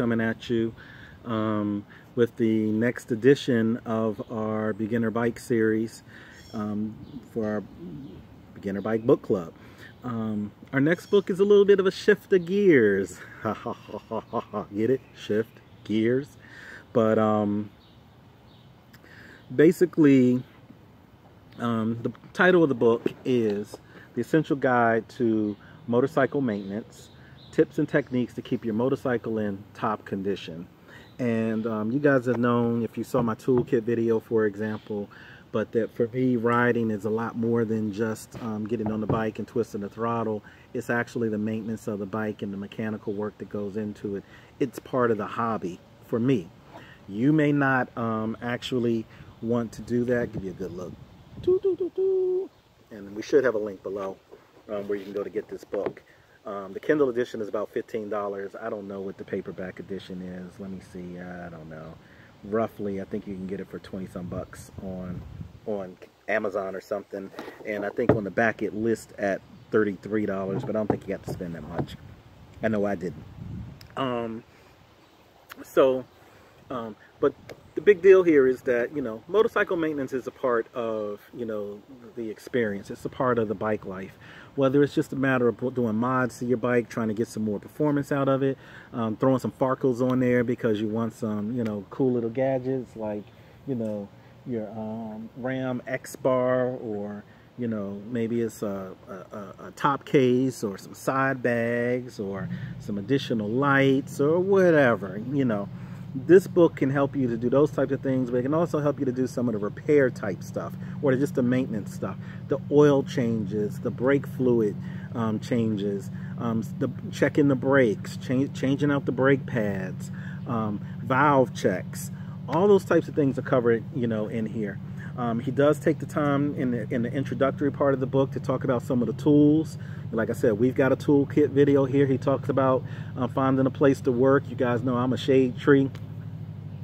coming at you um, with the next edition of our beginner bike series um, for our beginner bike book club. Um, our next book is a little bit of a shift of gears. Get it? Shift gears. But um, basically, um, the title of the book is The Essential Guide to Motorcycle Maintenance Tips and Techniques to Keep Your Motorcycle in Top Condition. And um, you guys have known, if you saw my toolkit video, for example, but that for me, riding is a lot more than just um, getting on the bike and twisting the throttle. It's actually the maintenance of the bike and the mechanical work that goes into it. It's part of the hobby for me. You may not um, actually want to do that. Give you a good look. And we should have a link below um, where you can go to get this book. Um, the Kindle edition is about $15. I don't know what the paperback edition is. Let me see. I don't know. Roughly, I think you can get it for 20 some bucks on on Amazon or something. And I think on the back it lists at $33, but I don't think you have to spend that much. I know I didn't. Um, so, um, but the big deal here is that, you know, motorcycle maintenance is a part of, you know, the experience. It's a part of the bike life. Whether it's just a matter of doing mods to your bike, trying to get some more performance out of it, um, throwing some Farkles on there because you want some, you know, cool little gadgets like, you know, your um, Ram X bar or, you know, maybe it's a, a, a, top case or some side bags or some additional lights or whatever, you know this book can help you to do those types of things, but it can also help you to do some of the repair type stuff or just the maintenance stuff. The oil changes, the brake fluid um, changes, um, the checking the brakes, change, changing out the brake pads, um, valve checks. All those types of things are covered, you know, in here. Um, he does take the time in the, in the introductory part of the book to talk about some of the tools. Like I said, we've got a toolkit video here. He talks about uh, finding a place to work. You guys know I'm a shade tree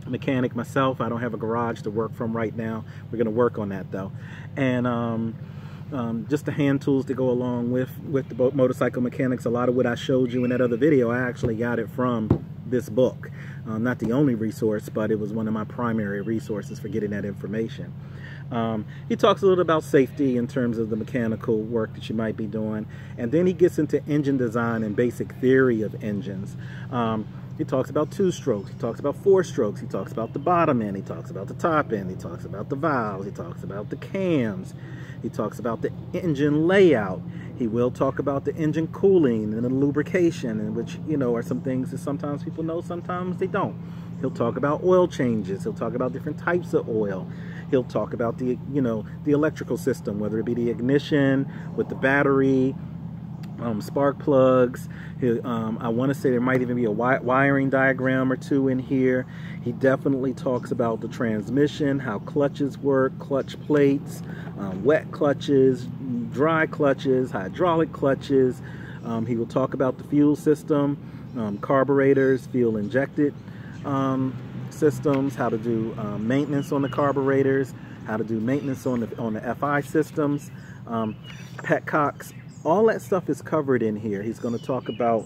mechanic myself. I don't have a garage to work from right now. We're going to work on that though. And um, um, just the hand tools to go along with, with the motorcycle mechanics. A lot of what I showed you in that other video, I actually got it from this book. Um, not the only resource, but it was one of my primary resources for getting that information. Um, he talks a little about safety in terms of the mechanical work that you might be doing. And then he gets into engine design and basic theory of engines. Um, he talks about two strokes. He talks about four strokes. He talks about the bottom end. He talks about the top end. He talks about the valves. He talks about the cams. He talks about the engine layout. He will talk about the engine cooling and the lubrication, and which, you know, are some things that sometimes people know, sometimes they don't. He'll talk about oil changes. He'll talk about different types of oil. He'll talk about the, you know, the electrical system, whether it be the ignition with the battery, um, spark plugs. He, um, I want to say there might even be a wi wiring diagram or two in here. He definitely talks about the transmission, how clutches work, clutch plates, um, wet clutches, dry clutches, hydraulic clutches. Um, he will talk about the fuel system, um, carburetors, fuel injected um, systems, how to do um, maintenance on the carburetors, how to do maintenance on the on the FI systems, um, petcocks. All that stuff is covered in here. He's going to talk about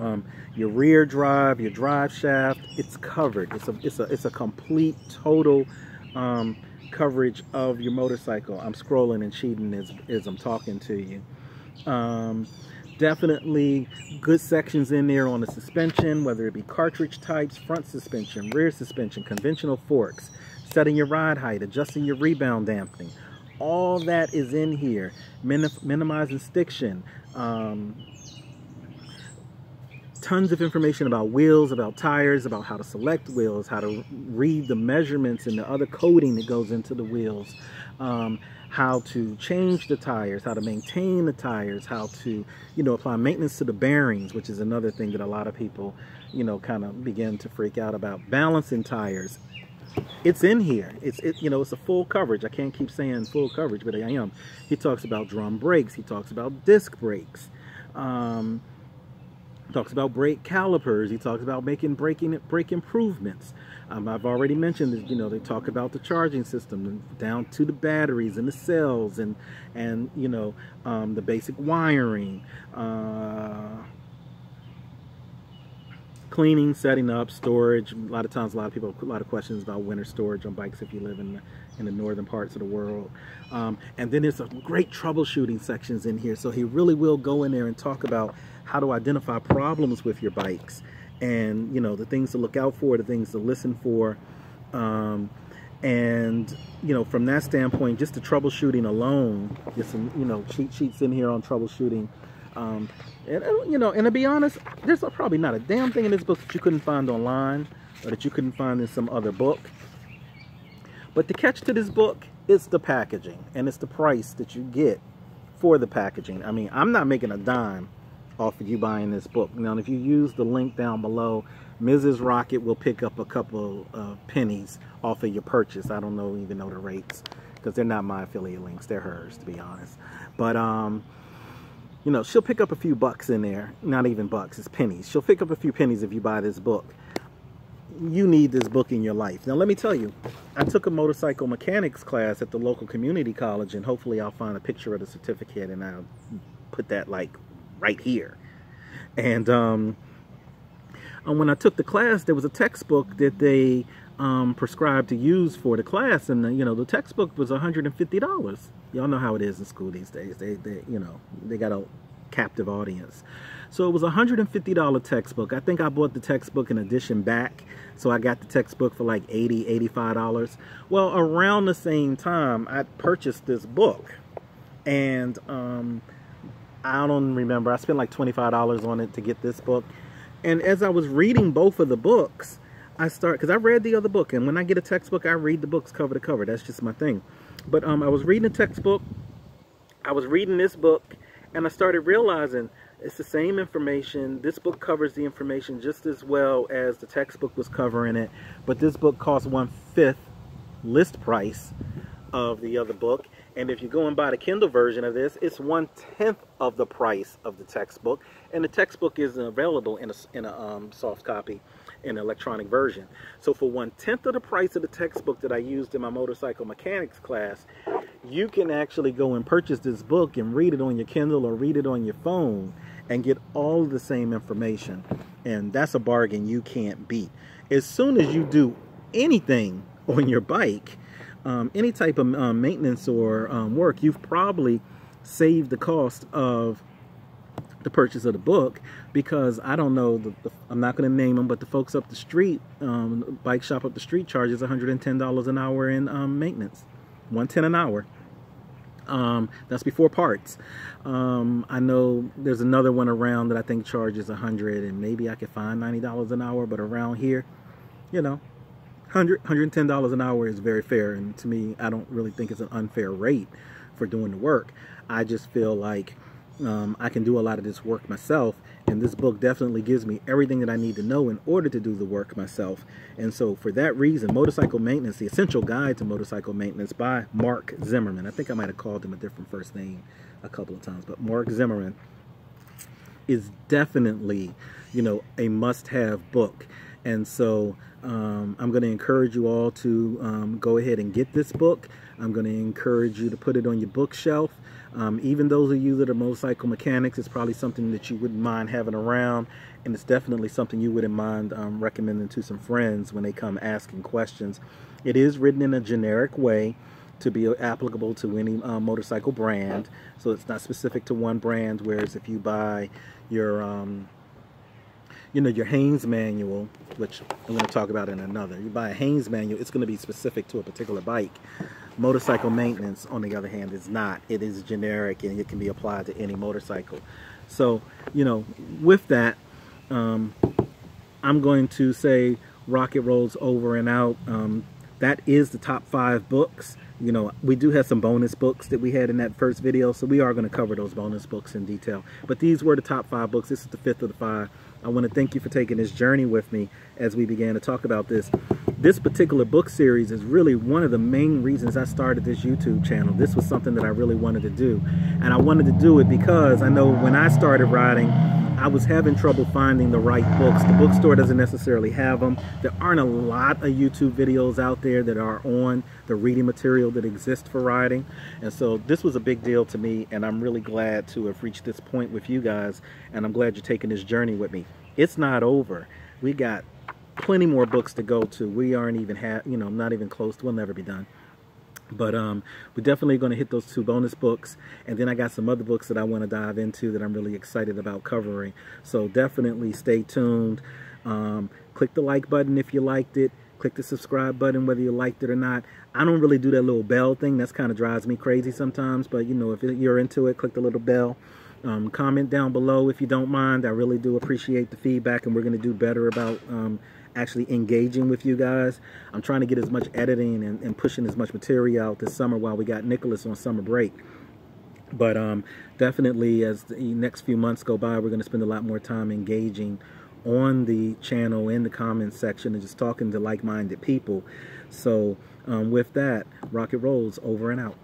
um, your rear drive, your drive shaft. It's covered. It's a it's a it's a complete total um, coverage of your motorcycle. I'm scrolling and cheating as as I'm talking to you. Um, definitely good sections in there on the suspension, whether it be cartridge types, front suspension, rear suspension, conventional forks, setting your ride height, adjusting your rebound dampening. All that is in here. Minim minimizing stiction. Um, tons of information about wheels, about tires, about how to select wheels, how to read the measurements and the other coding that goes into the wheels. Um, how to change the tires, how to maintain the tires, how to, you know, apply maintenance to the bearings, which is another thing that a lot of people, you know, kind of begin to freak out about. Balancing tires. It's in here. It's, it, you know, it's a full coverage. I can't keep saying full coverage, but I am. He talks about drum brakes. He talks about disc brakes. Um, talks about brake calipers. He talks about making braking brake improvements. Um, I've already mentioned that, you know, they talk about the charging system down to the batteries and the cells and, and you know, um, the basic wiring. Uh, cleaning, setting up, storage. A lot of times, a lot of people, a lot of questions about winter storage on bikes if you live in the, in the northern parts of the world. Um, and then there's some great troubleshooting sections in here. So he really will go in there and talk about how to identify problems with your bikes and, you know, the things to look out for, the things to listen for. Um, and, you know, from that standpoint, just the troubleshooting alone, there's some, you know, cheat sheets in here on troubleshooting. Um, and, you know, and to be honest, there's probably not a damn thing in this book that you couldn't find online or that you couldn't find in some other book. But the catch to this book is the packaging and it's the price that you get for the packaging. I mean, I'm not making a dime off of you buying this book. Now, if you use the link down below, Mrs. Rocket will pick up a couple of pennies off of your purchase. I don't know even know the rates because they're not my affiliate links. They're hers, to be honest. But, um, you know, she'll pick up a few bucks in there. Not even bucks, it's pennies. She'll pick up a few pennies if you buy this book. You need this book in your life. Now, let me tell you, I took a motorcycle mechanics class at the local community college, and hopefully I'll find a picture of the certificate and I'll put that, like, right here. And, um, when I took the class, there was a textbook that they um, prescribed to use for the class, and the, you know the textbook was $150. Y'all know how it is in school these days. They, they, you know, they got a captive audience. So it was a $150 textbook. I think I bought the textbook in edition back, so I got the textbook for like $80, $85. Well, around the same time, I purchased this book, and um, I don't remember. I spent like $25 on it to get this book. And as I was reading both of the books, I start, because I read the other book, and when I get a textbook, I read the books cover to cover. That's just my thing. But um, I was reading a textbook, I was reading this book, and I started realizing it's the same information. This book covers the information just as well as the textbook was covering it, but this book costs one-fifth list price of the other book. And if you go and buy the Kindle version of this, it's one-tenth of the price of the textbook. And the textbook isn't available in a, in a um, soft copy in electronic version. So for one-tenth of the price of the textbook that I used in my motorcycle mechanics class, you can actually go and purchase this book and read it on your Kindle or read it on your phone and get all the same information. And that's a bargain you can't beat. As soon as you do anything on your bike, um, any type of um, maintenance or um, work, you've probably saved the cost of the purchase of the book because I don't know, the, the, I'm not going to name them, but the folks up the street, um, bike shop up the street charges $110 an hour in um, maintenance, 110 an hour. Um, that's before parts. Um, I know there's another one around that I think charges 100 and maybe I could find $90 an hour, but around here, you know, 100 $110 an hour is very fair. And to me, I don't really think it's an unfair rate for doing the work. I just feel like um, I can do a lot of this work myself and this book definitely gives me everything that I need to know in order to do the work myself and so for that reason motorcycle maintenance the essential guide to motorcycle maintenance by Mark Zimmerman I think I might have called him a different first name a couple of times but Mark Zimmerman is definitely you know a must-have book and so um, I'm going to encourage you all to um, go ahead and get this book I'm going to encourage you to put it on your bookshelf um, even those of you that are motorcycle mechanics, it's probably something that you wouldn't mind having around, and it's definitely something you wouldn't mind um, recommending to some friends when they come asking questions. It is written in a generic way to be applicable to any um, motorcycle brand, so it's not specific to one brand. Whereas if you buy your um, you know, your Haynes manual, which I'm going to talk about in another. You buy a Haynes manual, it's going to be specific to a particular bike. Motorcycle maintenance, on the other hand, is not. It is generic and it can be applied to any motorcycle. So, you know, with that, um, I'm going to say Rocket Rolls over and out. Um, that is the top five books. You know, we do have some bonus books that we had in that first video, so we are going to cover those bonus books in detail. But these were the top five books. This is the fifth of the five. I want to thank you for taking this journey with me as we began to talk about this. This particular book series is really one of the main reasons I started this YouTube channel. This was something that I really wanted to do. And I wanted to do it because I know when I started writing, I was having trouble finding the right books. The bookstore doesn't necessarily have them. There aren't a lot of YouTube videos out there that are on the reading material that exists for writing. And so this was a big deal to me and I'm really glad to have reached this point with you guys and I'm glad you're taking this journey with me. It's not over. we got plenty more books to go to. We aren't even have, you know, not even close. We'll never be done. But um, we're definitely going to hit those two bonus books. And then I got some other books that I want to dive into that I'm really excited about covering. So definitely stay tuned. Um, click the like button if you liked it. Click the subscribe button whether you liked it or not. I don't really do that little bell thing. That's kind of drives me crazy sometimes. But, you know, if you're into it, click the little bell. Um, comment down below if you don't mind. I really do appreciate the feedback, and we're going to do better about um, actually engaging with you guys. I'm trying to get as much editing and, and, pushing as much material out this summer while we got Nicholas on summer break. But um, definitely, as the next few months go by, we're going to spend a lot more time engaging on the channel in the comments section and just talking to like-minded people. So um, with that, Rocket Rolls over and out.